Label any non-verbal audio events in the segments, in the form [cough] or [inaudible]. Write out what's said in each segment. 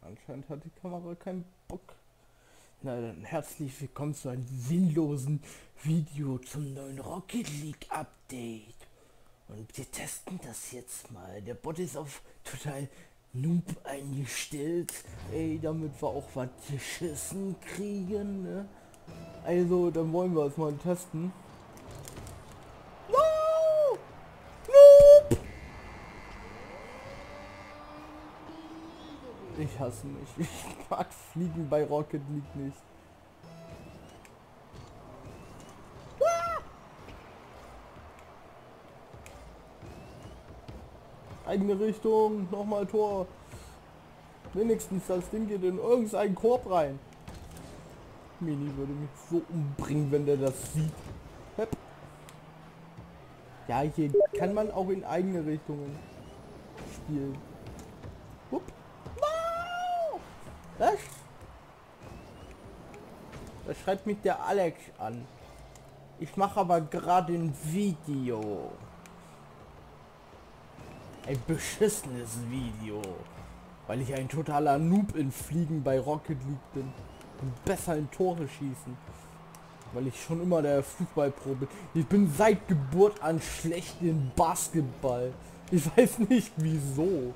Anscheinend hat die Kamera keinen Bock. Na dann herzlich willkommen zu einem sinnlosen Video zum neuen Rocket League Update. Und wir testen das jetzt mal. Der Bot ist auf total Noob eingestellt. Ey, damit wir auch was geschissen kriegen. Ne? Also, dann wollen wir es mal testen. Ich hasse mich. [laughs] Ich mag Fliegen bei Rocket League nicht. Eigene Richtung, nochmal Tor. Wenigstens das Ding geht in irgendeinen Korb rein. Mini würde mich so umbringen, wenn der das sieht. Hep. Ja, hier kann man auch in eigene Richtungen spielen. Hup. Was? Da schreibt mich der Alex an. Ich mache aber gerade ein Video. Ein beschissenes Video. Weil ich ein totaler Noob in Fliegen bei Rocket League bin. Und besser in Tore schießen. Weil ich schon immer der Fußballpro bin. Ich bin seit Geburt an schlecht in Basketball. Ich weiß nicht wieso.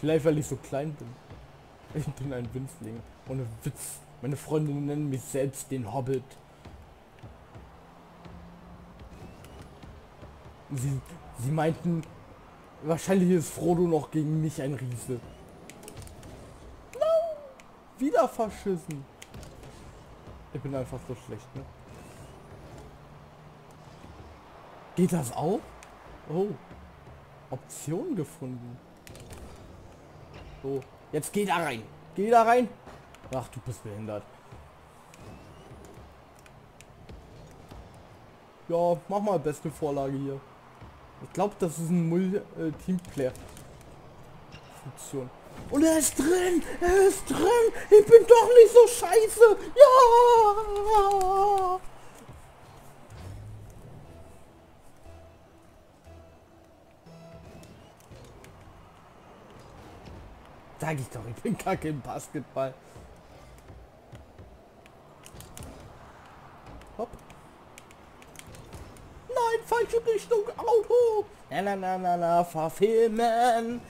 Vielleicht weil ich so klein bin. Ich bin ein Winzling. Ohne Witz. Meine Freunde nennen mich selbst den Hobbit. Sie, sie meinten, wahrscheinlich ist Frodo noch gegen mich ein Riese. No! Wieder verschissen. Ich bin einfach so schlecht, ne? Geht das auch? Oh. Option gefunden. So, jetzt geh da rein. Geh da rein. Ach, du bist behindert. Ja, mach mal beste Vorlage hier. Ich glaube, das ist ein Multi-Teamplayer-Funktion. Äh, Und er ist drin! Er ist drin! Ich bin doch nicht so scheiße! Ja! Sag ich doch, ich bin kacke im Basketball. Hopp. Nein, falsche Richtung, Auto. Na, na, na, na, na, verfilmen.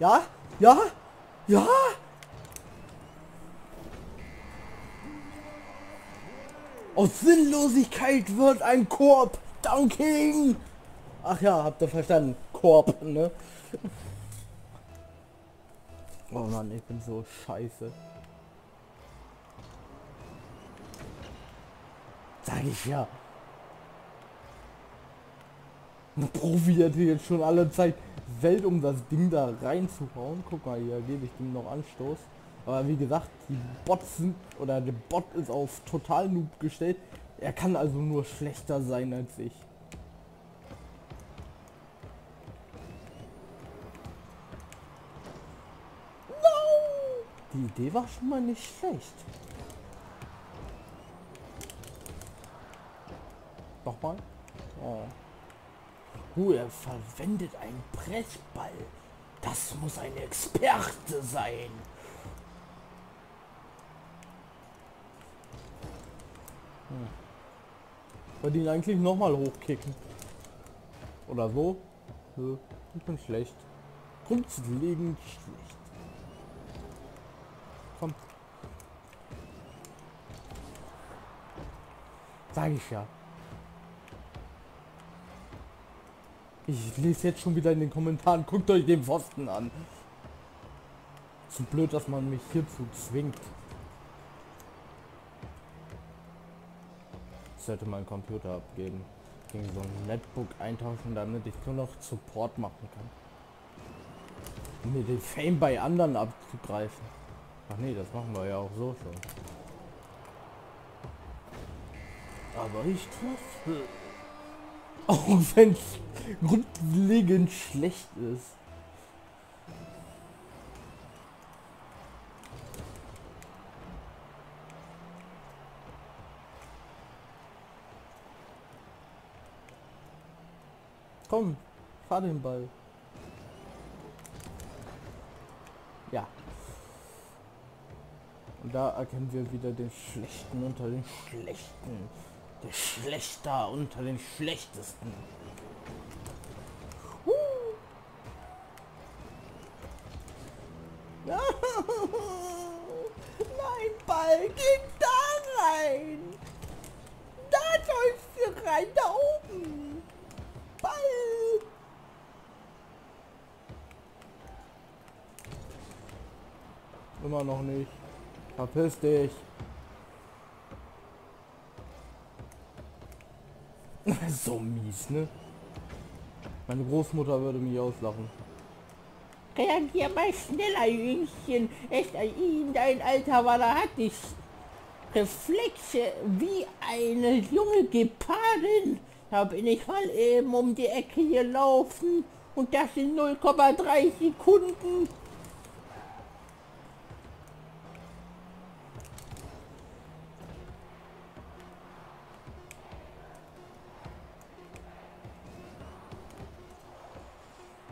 Ja, ja, ja. Aus Sinnlosigkeit wird ein Korb. Dunking. Ach ja, habt ihr verstanden. Korb, ne? Oh Mann, ich bin so scheiße. Sag ich ja. Profi hätte jetzt schon alle Zeit Welt, um das Ding da reinzuhauen. Guck mal, hier gebe ich dem noch Anstoß. Aber wie gesagt, die Bots sind, oder der Bot ist auf Total Noob gestellt. Er kann also nur schlechter sein als ich. Die Idee war schon mal nicht schlecht. Nochmal. Oh. Uh, er verwendet einen Pressball. Das muss ein Experte sein. Hm. Wollte ihn eigentlich noch mal hochkicken. Oder so. Ich bin schlecht. Grundlegend schlecht. Komm. Sag ich ja. Ich lese jetzt schon wieder in den Kommentaren. Guckt euch den Pfosten an. Zu blöd, dass man mich hierzu zwingt. Sollte meinen Computer abgeben. Gegen so ein Netbook eintauschen, damit ich nur noch Support machen kann. Um mir den Fame bei anderen abzugreifen. Ach nee, das machen wir ja auch so schon. Aber ich treffe. [laughs] Auch wenn es grundlegend schlecht ist. Komm, fahr den Ball. Ja. Und da erkennen wir wieder den Schlechten unter den Schlechten. Der Schlechter unter den Schlechtesten. Uh. [laughs] Nein, Ball, geh da rein. Da sollst du rein, da oben. Ball. Immer noch nicht. Verpiss dich. [laughs] so mies, ne? Meine Großmutter würde mich auslachen. Reagier mal schneller, Jüngchen. Echt an ihn, dein alter Waller hat dich Reflexe wie eine junge Gepardin. Da bin ich mal eben um die Ecke gelaufen und das in 0,3 Sekunden.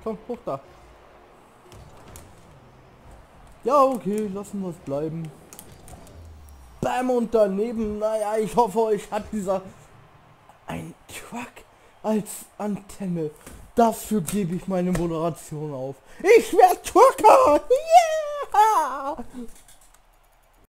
Komm, hoch da. Ja, okay, lassen wir es bleiben. Bam und daneben, naja, ich hoffe, euch hat dieser ein Truck als Antenne. Dafür gebe ich meine Moderation auf. Ich werde Trucker! [laughs] Yeah!